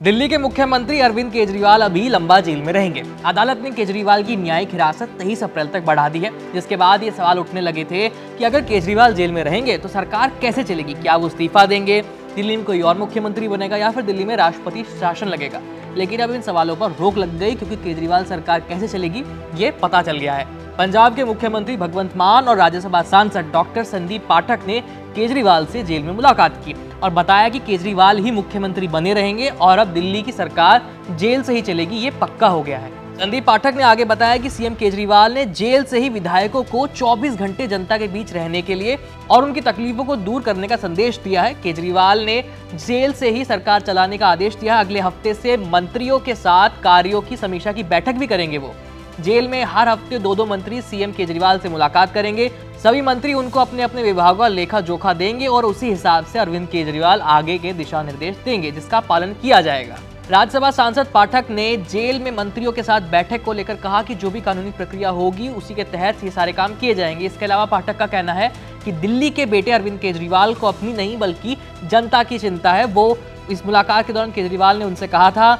दिल्ली के मुख्यमंत्री अरविंद केजरीवाल अभी लंबा जेल में रहेंगे। अदालत ने केजरीवाल की न्यायिक हिरासत तेईस अप्रैल तक बढ़ा दी है, जिसके बाद ये सवाल उठने लगे थे कि अगर केजरीवाल जेल में रहेंगे तो सरकार कैसे चलेगी? क्या वो इस्तीफा देंगे? दिल्ली में कोई और मुख्यमंत्री बनेगा या फिर दिल्ली में राष्ट्रपति शासन लगेगा? लेकिन अब इन सवालों पर रोक लग गई, क्योंकि केजरीवाल सरकार कैसे चलेगी, ये पता चल गया है। पंजाब के मुख्यमंत्री भगवंत मान और राज्यसभा सांसद डॉक्टर संदीप पाठक ने केजरीवाल से जेल में मुलाकात की और बताया कि केजरीवाल ही मुख्यमंत्री बने रहेंगे और अब दिल्ली की सरकार जेल से ही चलेगी, ये पक्का हो गया है। संदीप पाठक ने आगे बताया कि सीएम केजरीवाल ने जेल से ही विधायकों को 24 घंटे जनता के बीच रहने के लिए और उनकी तकलीफों को दूर करने का संदेश दिया है। केजरीवाल ने जेल से ही सरकार चलाने का आदेश दिया है। अगले हफ़्ते से मंत्रियों के साथ कार्यों की समीक्षा की बैठक भी करेंगे वो। जेल में हर हफ़्ते दो दो मंत्री सीएम केजरीवाल से मुलाकात करेंगे। सभी मंत्री उनको अपने अपने विभागों का लेखा जोखा देंगे और उसी हिसाब से अरविंद केजरीवाल आगे के दिशा निर्देश देंगे, जिसका पालन किया जाएगा। राज्यसभा सांसद पाठक ने जेल में मंत्रियों के साथ बैठक को लेकर कहा कि जो भी कानूनी प्रक्रिया होगी, उसी के तहत ये सारे काम किए जाएँगे। इसके अलावा पाठक का कहना है कि दिल्ली के बेटे अरविंद केजरीवाल को अपनी नहीं, बल्कि जनता की चिंता है। वो इस मुलाकात के दौरान केजरीवाल ने उनसे कहा था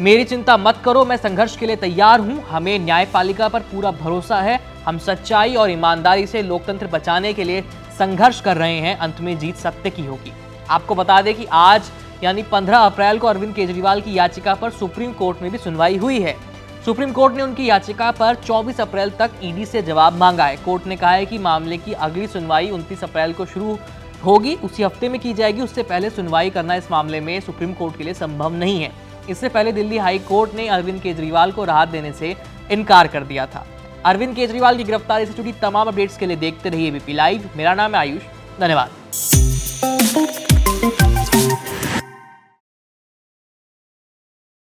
मेरी चिंता मत करो, मैं संघर्ष के लिए तैयार हूँ। हमें न्यायपालिका पर पूरा भरोसा है। हम सच्चाई और ईमानदारी से लोकतंत्र बचाने के लिए संघर्ष कर रहे हैं। अंत में जीत सत्य की होगी। आपको बता दें कि आज, यानी 15 अप्रैल को अरविंद केजरीवाल की याचिका पर सुप्रीम कोर्ट में भी सुनवाई हुई है। सुप्रीम कोर्ट ने उनकी याचिका पर 24 अप्रैल तक ईडी से जवाब मांगा है। कोर्ट ने कहा है कि मामले की अगली सुनवाई 29 अप्रैल को शुरू होगी, उसी हफ़्ते में की जाएगी। उससे पहले सुनवाई करना इस मामले में सुप्रीम कोर्ट के लिए संभव नहीं है। इससे पहले दिल्ली हाई कोर्ट ने अरविंद केजरीवाल को राहत देने से इनकार कर दिया था। अरविंद केजरीवाल की गिरफ्तारी से जुड़ी तमाम अपडेट्स के लिए देखते रहिए बीपी लाइव मेरा नाम है आयुष। धन्यवाद।